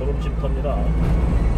졸업집터입니다.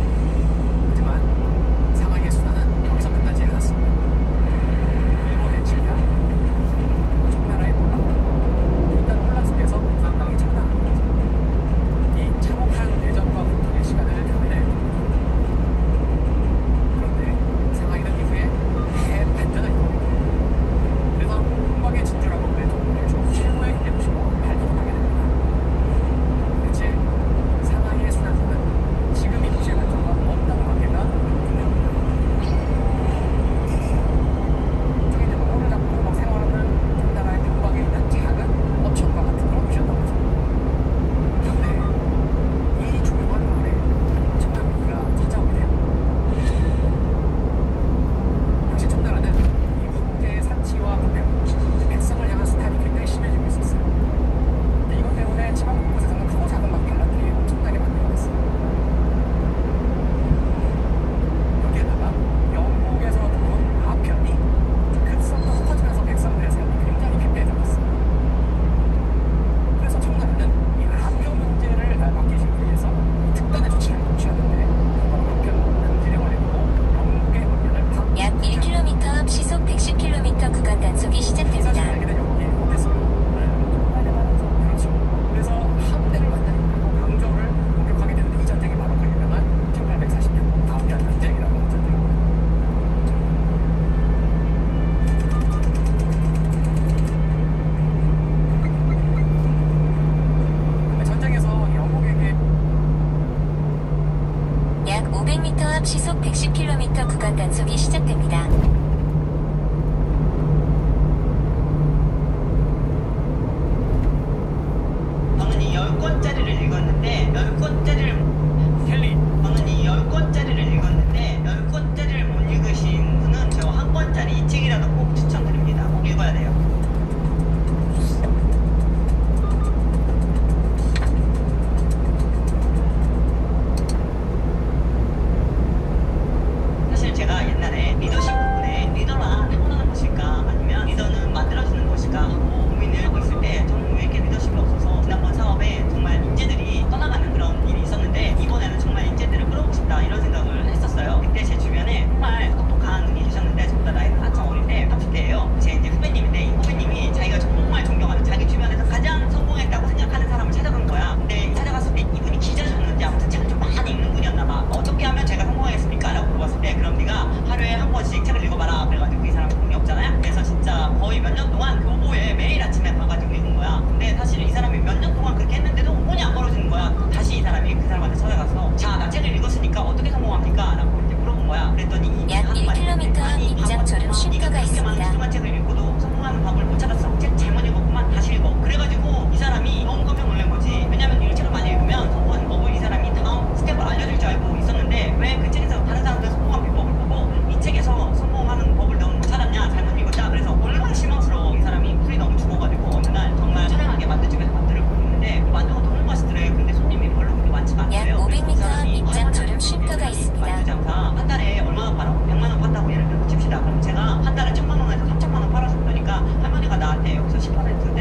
시속 110km 구간 단속이 시작됩니다. 쉼표가 있습니다. 마트 장사 한 달에 얼마 나 팔아? 100만 원 판다고 예를 들어 칩시다. 그럼 제가 한 달에 1000만 원에서 3000만 원 팔았을 거니까 할머니가 나한테 여기서 10%